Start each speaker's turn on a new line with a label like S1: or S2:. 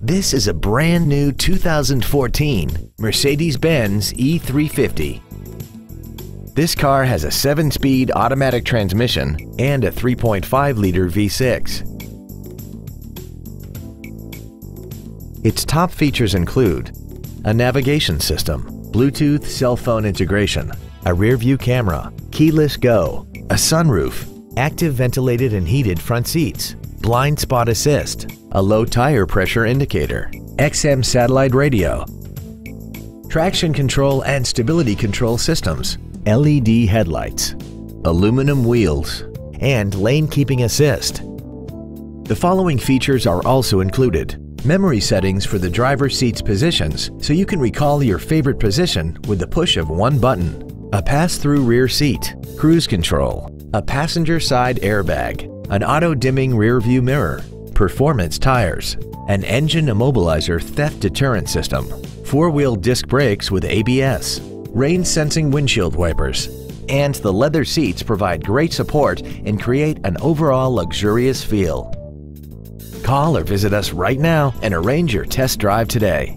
S1: This is a brand new 2014 Mercedes-Benz E350. This car has a 7-speed automatic transmission and a 3.5-liter V6. Its top features include a navigation system, Bluetooth cell phone integration, a rear-view camera, keyless go, a sunroof, active ventilated and heated front seats, blind spot assist, a low tire pressure indicator, XM satellite radio, traction control and stability control systems, LED headlights, aluminum wheels, and lane keeping assist. The following features are also included. Memory settings for the driver's seat's positions so you can recall your favorite position with the push of one button. A pass-through rear seat, cruise control, a passenger side airbag, an auto-dimming rear view mirror, performance tires, an engine immobilizer theft deterrent system, four-wheel disc brakes with ABS, rain-sensing windshield wipers, and the leather seats provide great support and create an overall luxurious feel. Call or visit us right now and arrange your test drive today.